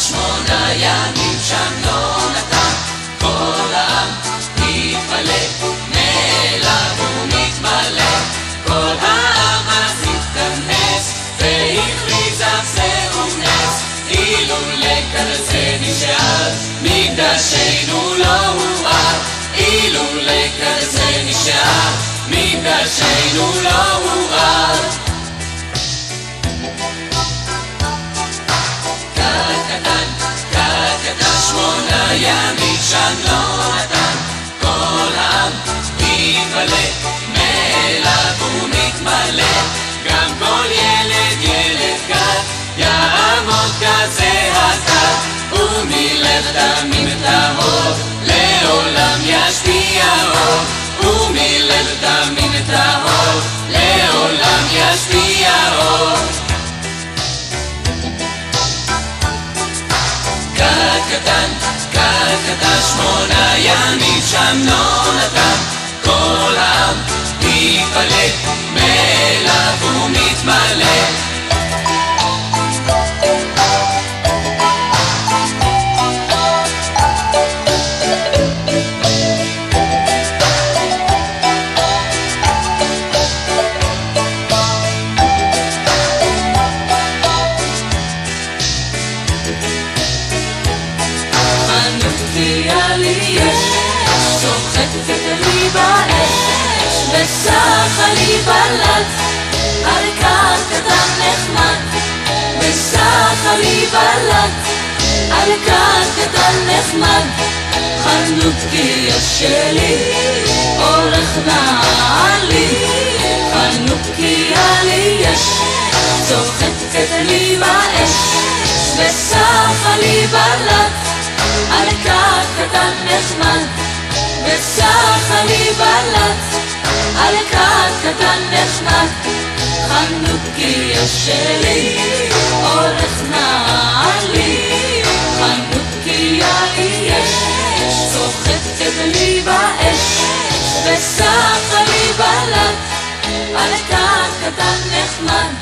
שמונה ימים שם לא נתן כל העם התפלא נעלב ומתמלא כל העם אז התכנס והכריז אף זהו נס אילולא כזה נשאר מקדשנו לא הואר מקדשנו לא הואר ימים שם לא נתן. כל העם מתמלא מאליו ומתמלא גם כל ילד ילד קט יעמוד כזה הקט ומלב דמים קטן קטן שמונה ימים שם לא נתן כל העם מתפלא מאליו ומתמלא וסחה לי בלט, כך קטן נחמד. וסחה לי בלט, כך קטן נחמד. חנוכיה שלי, אורך נעלי, חנוכיה לי יש, צוחקת לי באש. וסחה לי בלט, כך קטן נחמד. וסחה לי בלט כת קטן נחמד, חנוכיה שלי, אורך נעלי, חנוכיה יש, צוחקת לי באש, וסחה לי בלט, כת קטן נחמד,